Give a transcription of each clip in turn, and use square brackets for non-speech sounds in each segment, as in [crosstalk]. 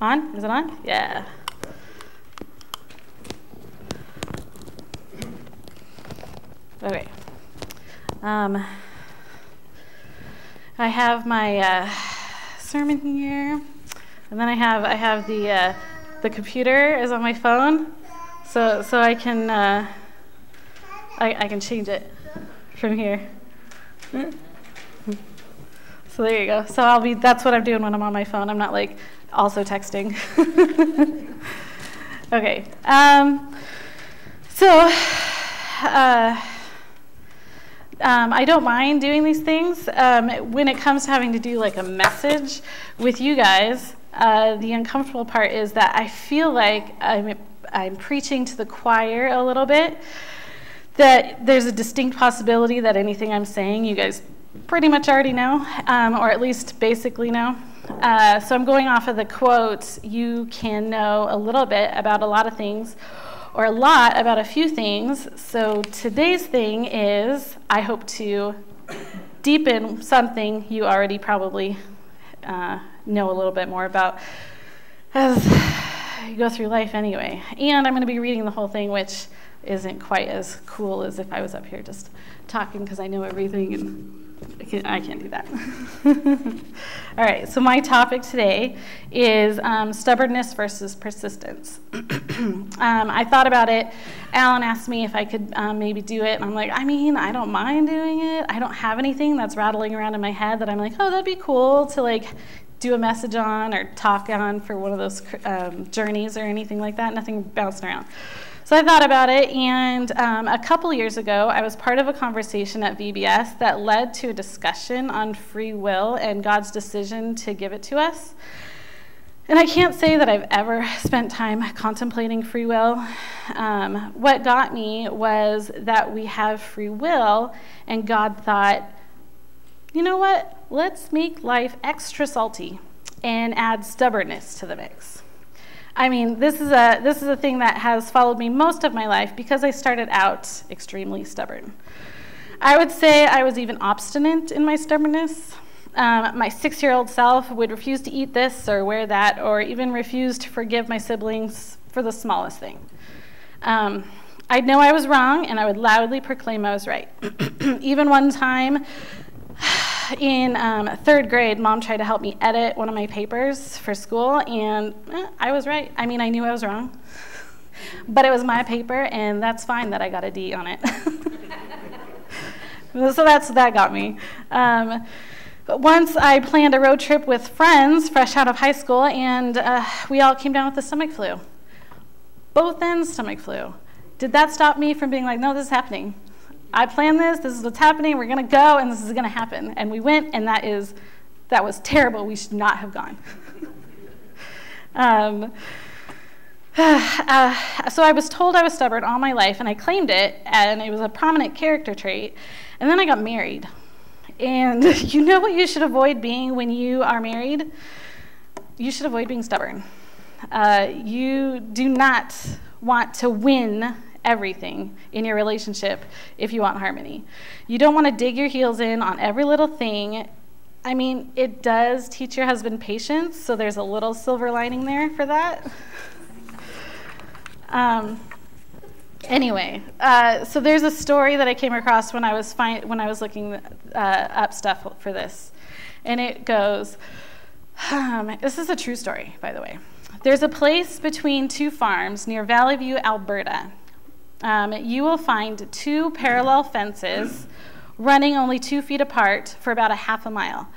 On? Is it on? Yeah. Okay. Um, I have my uh, sermon here, and then I have I have the uh, the computer is on my phone, so so I can uh, I, I can change it from here. [laughs] So there you go. So I'll be that's what I'm doing when I'm on my phone. I'm not like also texting. [laughs] okay. Um, so. Uh, um, I don't mind doing these things. Um, when it comes to having to do like a message with you guys, uh, the uncomfortable part is that I feel like I'm, I'm preaching to the choir a little bit. That there's a distinct possibility that anything I'm saying you guys pretty much already know, um, or at least basically know. Uh, so I'm going off of the quote, you can know a little bit about a lot of things or a lot about a few things. So today's thing is I hope to deepen something you already probably uh, know a little bit more about as you go through life anyway. And I'm going to be reading the whole thing, which isn't quite as cool as if I was up here just talking because I know everything and I can't, I can't do that. [laughs] All right, so my topic today is um, stubbornness versus persistence. [clears throat] um, I thought about it. Alan asked me if I could um, maybe do it, and I'm like, I mean, I don't mind doing it. I don't have anything that's rattling around in my head that I'm like, oh, that'd be cool to like do a message on or talk on for one of those um, journeys or anything like that. Nothing bouncing around. So I thought about it, and um, a couple years ago, I was part of a conversation at VBS that led to a discussion on free will and God's decision to give it to us. And I can't say that I've ever spent time contemplating free will. Um, what got me was that we have free will, and God thought, you know what? Let's make life extra salty and add stubbornness to the mix. I mean, this is a this is a thing that has followed me most of my life because I started out extremely stubborn. I would say I was even obstinate in my stubbornness. Um, my six-year-old self would refuse to eat this or wear that, or even refuse to forgive my siblings for the smallest thing. Um, I'd know I was wrong, and I would loudly proclaim I was right. [clears throat] even one time, in um, third grade, mom tried to help me edit one of my papers for school, and eh, I was right. I mean, I knew I was wrong. [laughs] But it was my paper, and that's fine that I got a D on it. [laughs] so that's that got me. Um, once I planned a road trip with friends fresh out of high school, and uh, we all came down with the stomach flu. Both ends stomach flu. Did that stop me from being like, no, this is happening? I planned this, this is what's happening, we're going to go, and this is going to happen. And we went, and that is, that was terrible. We should not have gone. [laughs] um, [sighs] uh, so I was told I was stubborn all my life, and I claimed it, and it was a prominent character trait. And then I got married. And [laughs] you know what you should avoid being when you are married? You should avoid being stubborn. Uh, you do not want to win everything in your relationship if you want harmony. You don't want to dig your heels in on every little thing. I mean, it does teach your husband patience, so there's a little silver lining there for that. Um, anyway, uh, so there's a story that I came across when I was when I was looking uh, up stuff for this, and it goes. Um, this is a true story, by the way. There's a place between two farms near Valley View, Alberta, um, you will find two parallel fences running only two feet apart for about a half a mile.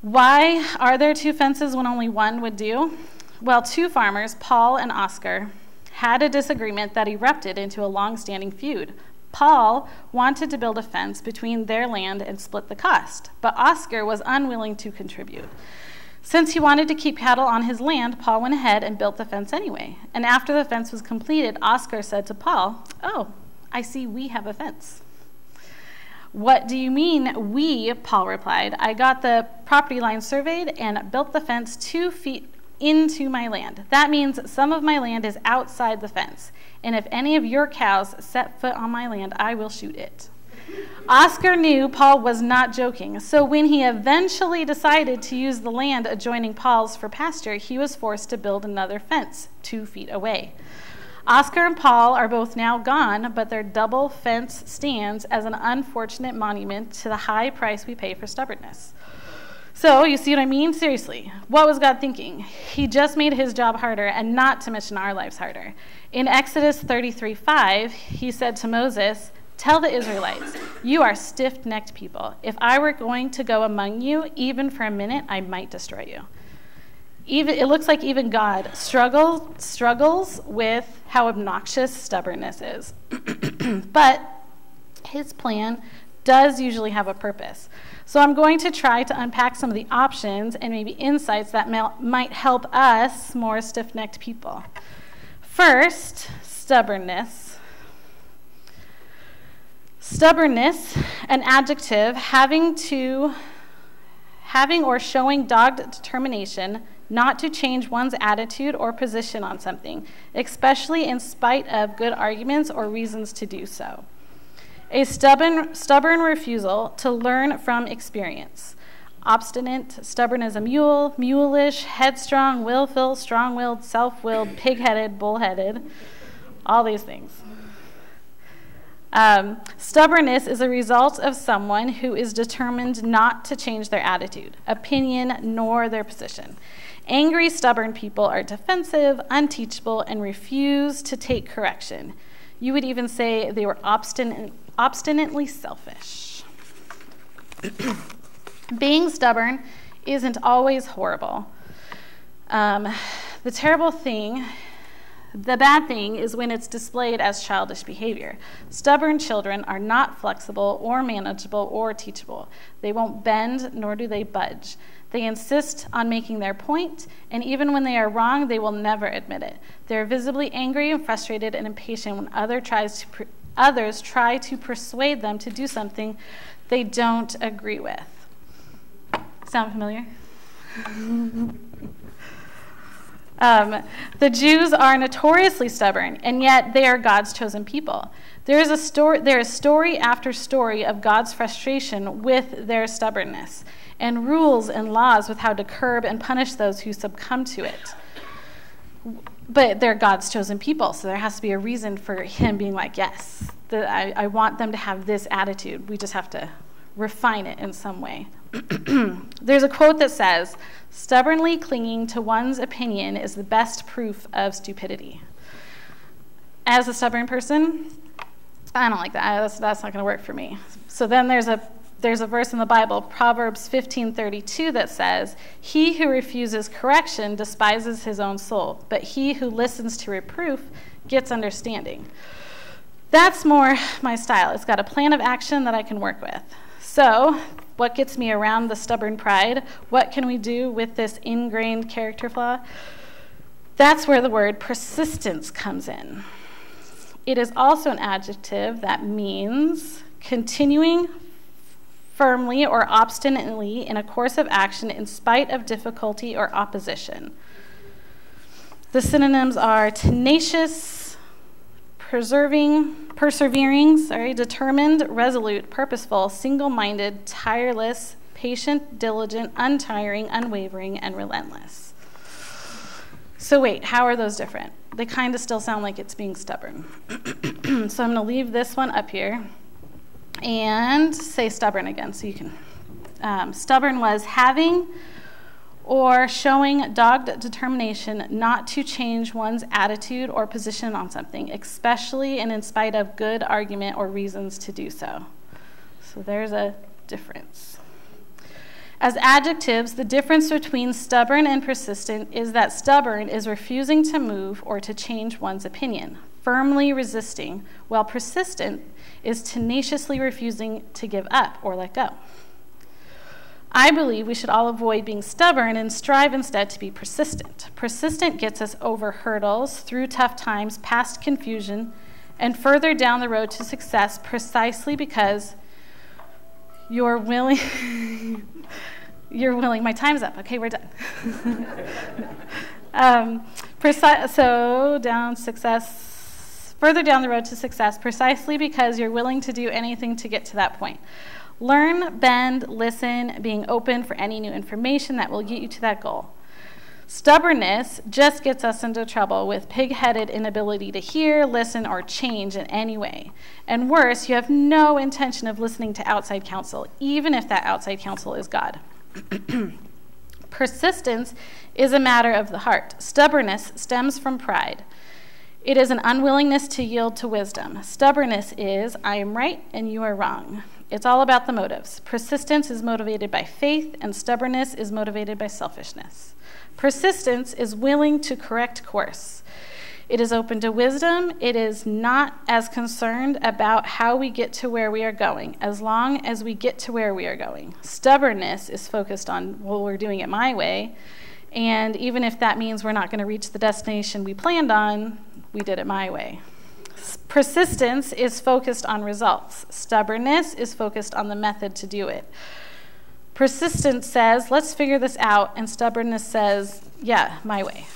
Why are there two fences when only one would do? Well, two farmers, Paul and Oscar, had a disagreement that erupted into a long standing feud. Paul wanted to build a fence between their land and split the cost, but Oscar was unwilling to contribute. Since he wanted to keep cattle on his land, Paul went ahead and built the fence anyway. And after the fence was completed, Oscar said to Paul, Oh, I see we have a fence. What do you mean, we? Paul replied. I got the property line surveyed and built the fence two feet into my land. That means some of my land is outside the fence. And if any of your cows set foot on my land, I will shoot it. Oscar knew Paul was not joking, so when he eventually decided to use the land adjoining Paul's for pasture, he was forced to build another fence two feet away. Oscar and Paul are both now gone, but their double fence stands as an unfortunate monument to the high price we pay for stubbornness. So, you see what I mean? Seriously, what was God thinking? He just made his job harder, and not to mention our lives harder. In Exodus 33 5, he said to Moses, Tell the Israelites, you are stiff necked people. If I were going to go among you, even for a minute, I might destroy you. Even, it looks like even God struggle, struggles with how obnoxious stubbornness is. [clears throat] but his plan does usually have a purpose. So I'm going to try to unpack some of the options and maybe insights that might help us more stiff necked people. First, stubbornness. Stubbornness, an adjective having to having or showing dogged determination not to change one's attitude or position on something, especially in spite of good arguments or reasons to do so a stubborn, stubborn refusal to learn from experience. Obstinate, stubborn as a mule, mulish, headstrong, willful, strong willed, self willed, pig headed, bull headed, all these things. Um, stubbornness is a result of someone who is determined not to change their attitude, opinion, nor their position. Angry, stubborn people are defensive, unteachable, and refuse to take correction. You would even say they were obstinate, obstinately selfish. [clears throat] Being stubborn isn't always horrible. Um, the terrible thing, the bad thing, is when it's displayed as childish behavior. Stubborn children are not flexible or manageable or teachable. They won't bend, nor do they budge. They insist on making their point, and even when they are wrong, they will never admit it. They are visibly angry and frustrated and impatient when other tries to others try to persuade them to do something they don't agree with. Sound familiar? [laughs] um, the Jews are notoriously stubborn, and yet they are God's chosen people. There is, a story, there is story after story of God's frustration with their stubbornness, and rules and laws with how to curb and punish those who succumb to it but they're God's chosen people, so there has to be a reason for Him being like, yes, the, I, I want them to have this attitude. We just have to refine it in some way. [clears throat] There's a quote that says, stubbornly clinging to one's opinion is the best proof of stupidity. As a stubborn person, I don't like that. That's, that's not going to work for me. So then there's a there's a verse in the Bible, Proverbs 15:32 that says, "He who refuses correction despises his own soul, but he who listens to reproof gets understanding." That's more my style. It's got a plan of action that I can work with. So, what gets me around the stubborn pride? What can we do with this ingrained character flaw? That's where the word persistence comes in. It is also an adjective that means continuing firmly or obstinately in a course of action in spite of difficulty or opposition. The synonyms are tenacious, preserving, persevering, sorry, determined, resolute, purposeful, single-minded, tireless, patient, diligent, untiring, unwavering, and relentless. So wait, how are those different? They kind of still sound like it's being stubborn. [clears throat] so I'm going to leave this one up here and say stubborn again so you can. Um, stubborn was having or showing dogged determination not to change one's attitude or position on something, especially and in spite of good argument or reasons to do so. So there's a difference. As adjectives, the difference between stubborn and persistent is that stubborn is refusing to move or to change one's opinion, firmly resisting, while persistent is tenaciously refusing to give up or let go. I believe we should all avoid being stubborn and strive instead to be persistent. Persistent gets us over hurdles, through tough times, past confusion, and further down the road to success precisely because you're willing. [laughs] you're willing. My time's up. Okay, we're done. [laughs] um, so, down success further down the road to success precisely because you're willing to do anything to get to that point. Learn, bend, listen, being open for any new information that will get you to that goal. Stubbornness just gets us into trouble with pig headed inability to hear, listen, or change in any way. And worse, you have no intention of listening to outside counsel, even if that outside counsel is God. [clears throat] Persistence is a matter of the heart. Stubbornness stems from pride. It is an unwillingness to yield to wisdom. Stubbornness is, I am right and you are wrong. It's all about the motives. Persistence is motivated by faith, and stubbornness is motivated by selfishness. Persistence is willing to correct course. It is open to wisdom. It is not as concerned about how we get to where we are going, as long as we get to where we are going. Stubbornness is focused on, well, we're doing it my way. And even if that means we're not going to reach the destination we planned on, we did it my way. Persistence is focused on results. Stubbornness is focused on the method to do it. Persistence says, let's figure this out, and stubbornness says, yeah, my way.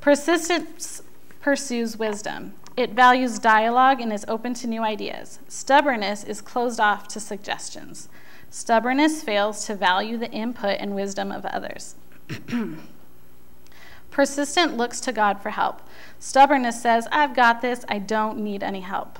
Persistence pursues wisdom. It values dialogue and is open to new ideas. Stubbornness is closed off to suggestions. Stubbornness fails to value the input and wisdom of others. [clears throat] Persistent looks to God for help. Stubbornness says, I've got this, I don't need any help,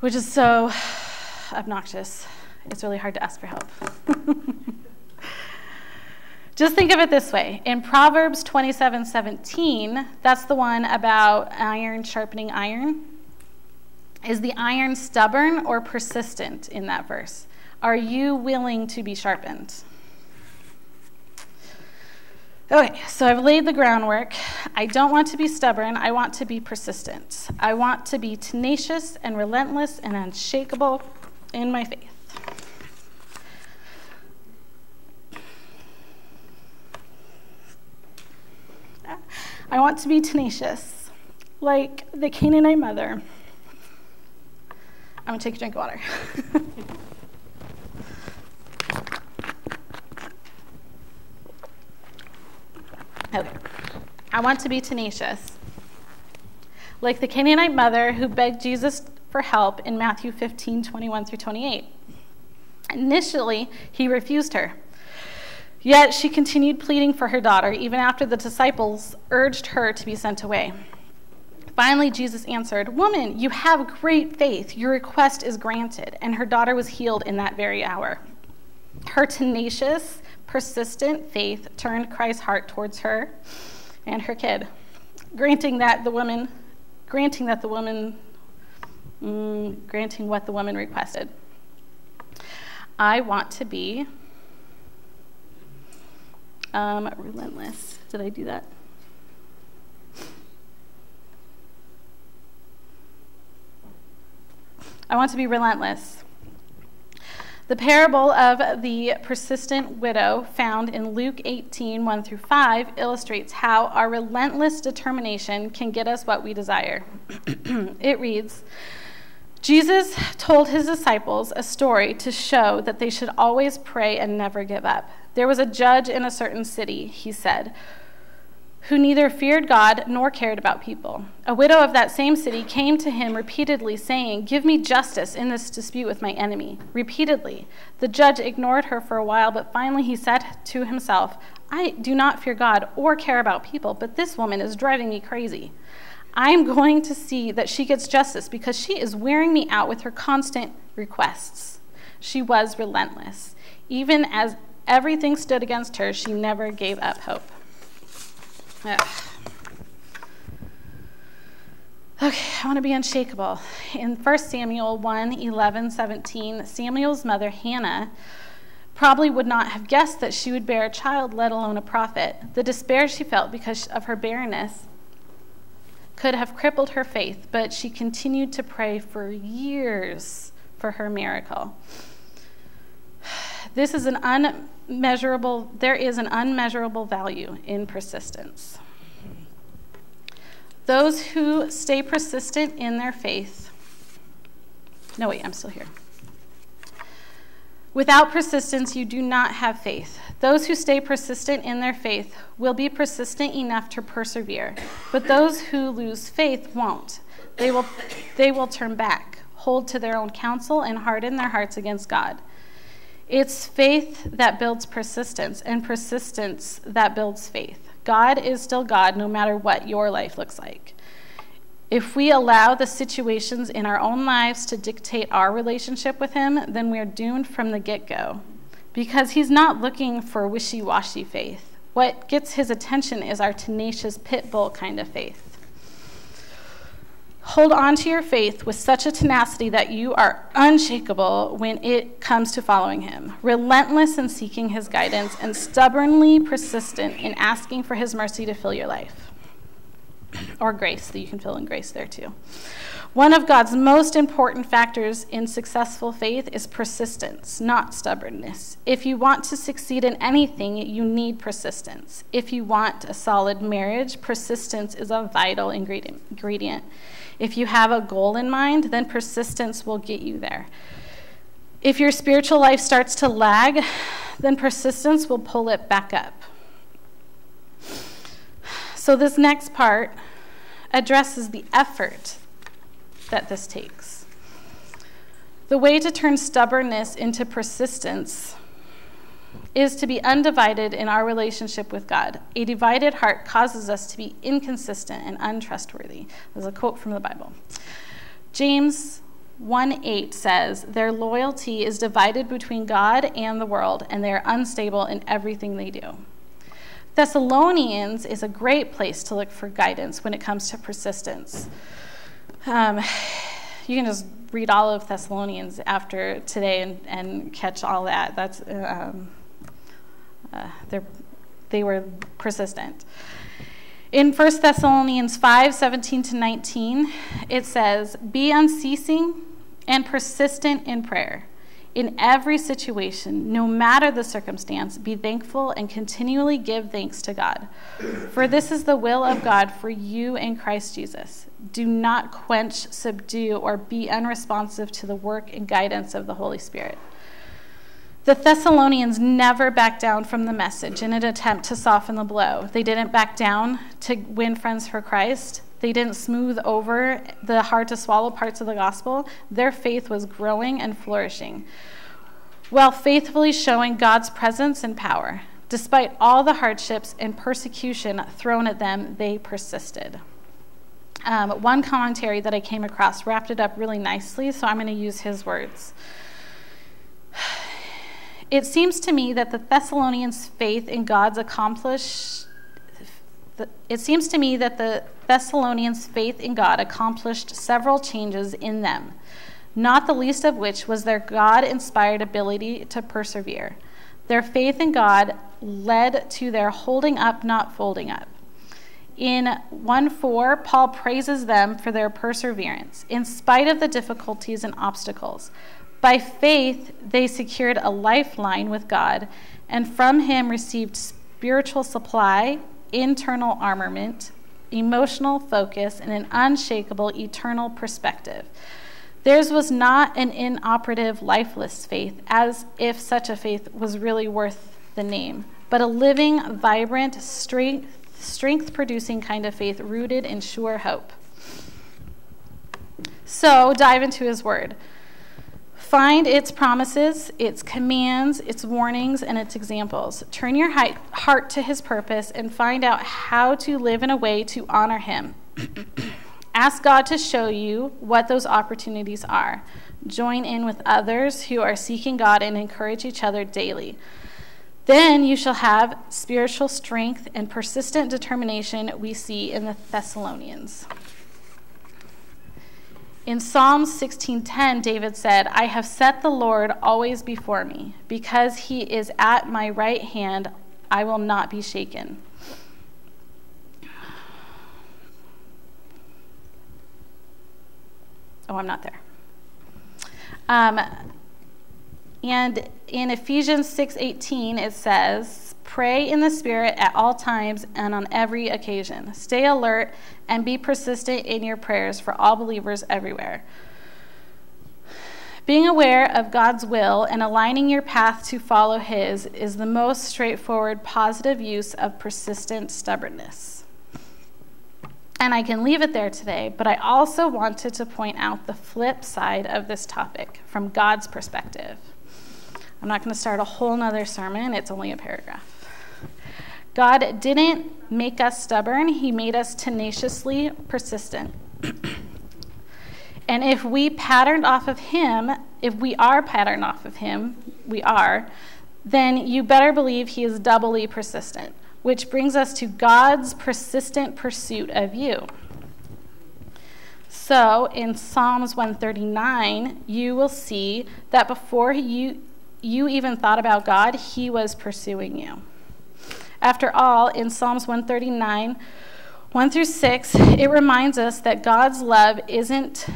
which is so [sighs] obnoxious it's really hard to ask for help. [laughs] Just think of it this way. In Proverbs 27 17, that's the one about iron sharpening iron. Is the iron stubborn or persistent in that verse? Are you willing to be sharpened? Okay, so I've laid the groundwork. I don't want to be stubborn. I want to be persistent. I want to be tenacious and relentless and unshakable in my faith. I want to be tenacious, like the Canaanite mother. I'm gonna take a drink of water. [laughs] okay. I want to be tenacious. Like the Canaanite mother who begged Jesus for help in Matthew 15, 21 through 28. Initially, he refused her. Yet she continued pleading for her daughter, even after the disciples urged her to be sent away. Finally, Jesus answered, Woman, you have great faith. Your request is granted. And her daughter was healed in that very hour. Her tenacious, persistent faith turned Christ's heart towards her and her kid, granting that the woman, granting that the woman, mm, granting what the woman requested. I want to be um, relentless. Did I do that? I want to be relentless. The parable of the persistent widow, found in Luke 18 1 through 5, illustrates how our relentless determination can get us what we desire. [clears throat] it reads Jesus told his disciples a story to show that they should always pray and never give up. There was a judge in a certain city, he said, who neither feared God nor cared about people. A widow of that same city came to him repeatedly, saying, Give me justice in this dispute with my enemy. Repeatedly. The judge ignored her for a while, but finally he said to himself, I do not fear God or care about people, but this woman is driving me crazy. I'm going to see that she gets justice because she is wearing me out with her constant requests. She was relentless. Even as everything stood against her, she never gave up hope. Okay, I want to be unshakable. In 1 Samuel 1 11, 17, Samuel's mother, Hannah, probably would not have guessed that she would bear a child, let alone a prophet. The despair she felt because of her barrenness could have crippled her faith, but she continued to pray for years for her miracle. This is an unmeasurable, there is an unmeasurable value in persistence. Those who stay persistent in their faith, no, wait, I'm still here. Without persistence, you do not have faith. Those who stay persistent in their faith will be persistent enough to persevere, but those who lose faith won't. They will, they will turn back, hold to their own counsel, and harden their hearts against God. It's faith that builds persistence, and persistence that builds faith. God is still God no matter what your life looks like. If we allow the situations in our own lives to dictate our relationship with Him, then we're doomed from the get go. Because He's not looking for wishy washy faith. What gets His attention is our tenacious pit bull kind of faith. Hold on to your faith with such a tenacity that you are unshakable when it comes to following Him, relentless in seeking His guidance, and stubbornly persistent in asking for His mercy to fill your life or grace, that you can fill in grace there too. One of God's most important factors in successful faith is persistence, not stubbornness. If you want to succeed in anything, you need persistence. If you want a solid marriage, persistence is a vital ingredient. If you have a goal in mind, then persistence will get you there. If your spiritual life starts to lag, then persistence will pull it back up. So, this next part addresses the effort that this takes. The way to turn stubbornness into persistence is to be undivided in our relationship with God. A divided heart causes us to be inconsistent and untrustworthy. There's a quote from the Bible. James 1 8 says, Their loyalty is divided between God and the world, and they are unstable in everything they do. Thessalonians is a great place to look for guidance when it comes to persistence. Um, you can just read all of Thessalonians after today and, and catch all that. That's um, uh, they were persistent. In 1 Thessalonians 5 17 to 19, it says, Be unceasing and persistent in prayer in every situation, no matter the circumstance, be thankful and continually give thanks to God. For this is the will of God for you in Christ Jesus. Do not quench, subdue, or be unresponsive to the work and guidance of the Holy Spirit. The Thessalonians never backed down from the message in an attempt to soften the blow. They didn't back down to win friends for Christ. They didn't smooth over the hard to swallow parts of the gospel. Their faith was growing and flourishing while faithfully showing God's presence and power. Despite all the hardships and persecution thrown at them, they persisted. Um, one commentary that I came across wrapped it up really nicely, so I'm going to use his words. It seems to me that the Thessalonians' faith in God's accomplished it seems to me that the Thessalonians' faith in God accomplished several changes in them, not the least of which was their God inspired ability to persevere. Their faith in God led to their holding up, not folding up. In 1 4, Paul praises them for their perseverance, in spite of the difficulties and obstacles. By faith, they secured a lifeline with God, and from him received spiritual supply internal armament, emotional focus, and an unshakable eternal perspective. Theirs was not an inoperative, lifeless faith, as if such a faith was really worth the name, but a living, vibrant, strength producing kind of faith rooted in sure hope. So, dive into his word. Find its promises, its commands, its warnings, and its examples. Turn your heart to his purpose and find out how to live in a way to honor him. [clears throat] Ask God to show you what those opportunities are. Join in with others who are seeking God and encourage each other daily. Then you shall have spiritual strength and persistent determination we see in the Thessalonians. In Psalm 16:10, David said, "I have set the Lord always before me; because he is at my right hand, I will not be shaken." Oh, I'm not there. Um, and in Ephesians 6:18 it says, Pray in the Spirit at all times and on every occasion. Stay alert and be persistent in your prayers for all believers everywhere. Being aware of God's will and aligning your path to follow His is the most straightforward, positive use of persistent stubbornness. And I can leave it there today, but I also wanted to point out the flip side of this topic from God's perspective. I'm not going to start a whole nother sermon, it's only a paragraph. God didn't make us stubborn, He made us tenaciously persistent. and if we patterned off of Him, if we are patterned off of Him, we are, then you better believe He is doubly persistent, which brings us to God's persistent pursuit of you. So in Psalms 139, you will see that before you, you even thought about God, He was pursuing you. After all, in Psalms 139, 1 through 6, it reminds us that God's love isn't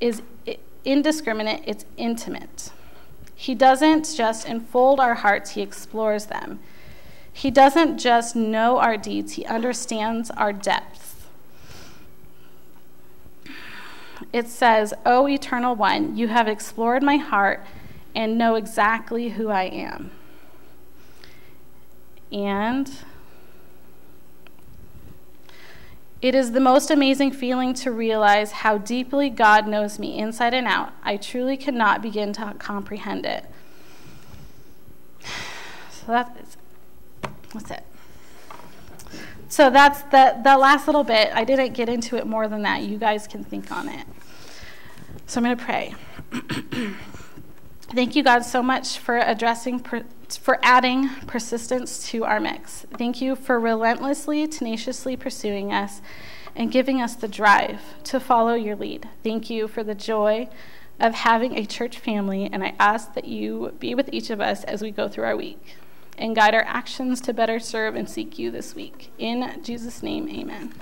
is indiscriminate, it's intimate. He doesn't just enfold our hearts, he explores them. He doesn't just know our deeds, he understands our depths. It says, O eternal one, you have explored my heart and know exactly who I am. And it is the most amazing feeling to realize how deeply God knows me inside and out. I truly cannot begin to comprehend it. [sighs] So that's, that's it. So that's the, the last little bit. I didn't get into it more than that. You guys can think on it. So I'm going to pray. [clears throat] Thank you, God, so much for addressing, for adding persistence to our mix. Thank you for relentlessly, tenaciously pursuing us and giving us the drive to follow your lead. Thank you for the joy of having a church family, and I ask that you be with each of us as we go through our week and guide our actions to better serve and seek you this week. In Jesus' name, amen.